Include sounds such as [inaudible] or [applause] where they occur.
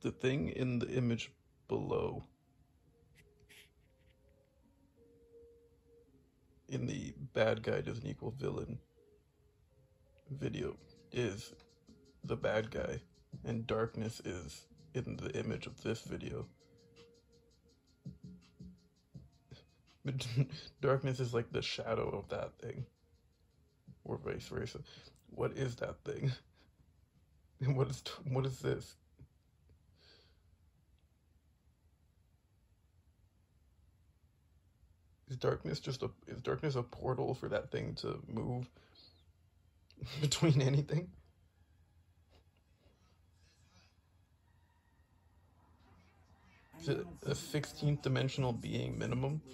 the thing in the image below. In the bad guy doesn't equal villain video is the bad guy and darkness is in the image of this video. [laughs] darkness is like the shadow of that thing. Or vice versa. What is that thing? And [laughs] what is what is this? Is darkness just a is darkness a portal for that thing to move [laughs] between anything? Is it a 16th dimensional being minimum? [laughs]